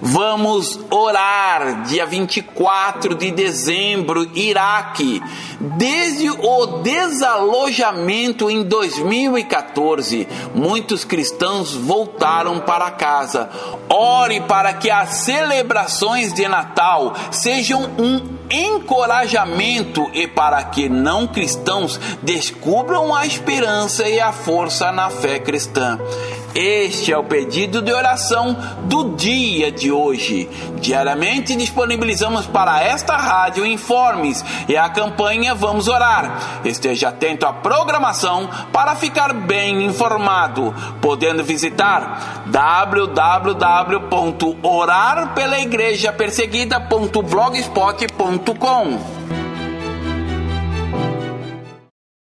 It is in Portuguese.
Vamos orar, dia 24 de dezembro, Iraque. Desde o desalojamento em 2014, muitos cristãos voltaram para casa. Ore para que as celebrações de Natal sejam um encorajamento e para que não cristãos descubram a esperança e a força na fé cristã. Este é o pedido de oração do dia de hoje. Diariamente disponibilizamos para esta rádio informes e a campanha Vamos Orar. Esteja atento à programação para ficar bem informado, podendo visitar www.orarpelaigrejaperseguida.blogspot.com